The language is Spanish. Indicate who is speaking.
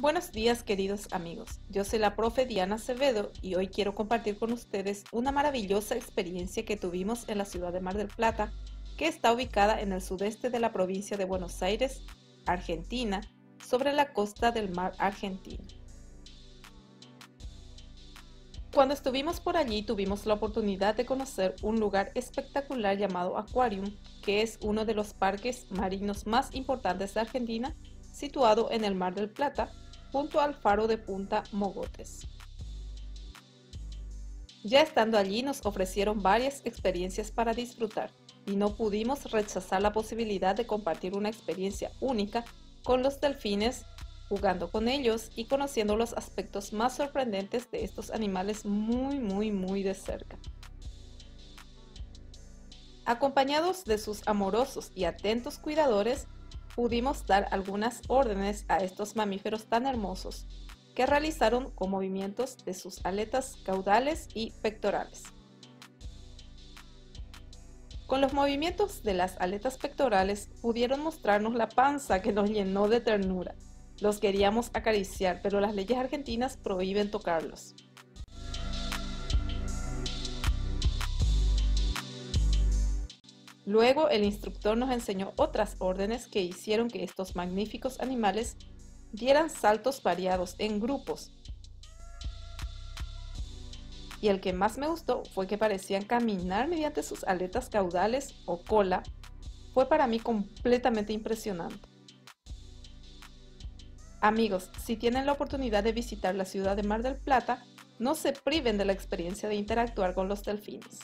Speaker 1: Buenos días queridos amigos, yo soy la profe Diana Acevedo y hoy quiero compartir con ustedes una maravillosa experiencia que tuvimos en la ciudad de Mar del Plata, que está ubicada en el sudeste de la provincia de Buenos Aires, Argentina, sobre la costa del mar argentino. Cuando estuvimos por allí tuvimos la oportunidad de conocer un lugar espectacular llamado Aquarium, que es uno de los parques marinos más importantes de Argentina, situado en el Mar del Plata, junto al faro de Punta Mogotes. Ya estando allí nos ofrecieron varias experiencias para disfrutar y no pudimos rechazar la posibilidad de compartir una experiencia única con los delfines, jugando con ellos y conociendo los aspectos más sorprendentes de estos animales muy muy muy de cerca. Acompañados de sus amorosos y atentos cuidadores, pudimos dar algunas órdenes a estos mamíferos tan hermosos, que realizaron con movimientos de sus aletas caudales y pectorales. Con los movimientos de las aletas pectorales pudieron mostrarnos la panza que nos llenó de ternura. Los queríamos acariciar, pero las leyes argentinas prohíben tocarlos. Luego el instructor nos enseñó otras órdenes que hicieron que estos magníficos animales dieran saltos variados en grupos. Y el que más me gustó fue que parecían caminar mediante sus aletas caudales o cola. Fue para mí completamente impresionante. Amigos, si tienen la oportunidad de visitar la ciudad de Mar del Plata, no se priven de la experiencia de interactuar con los delfines.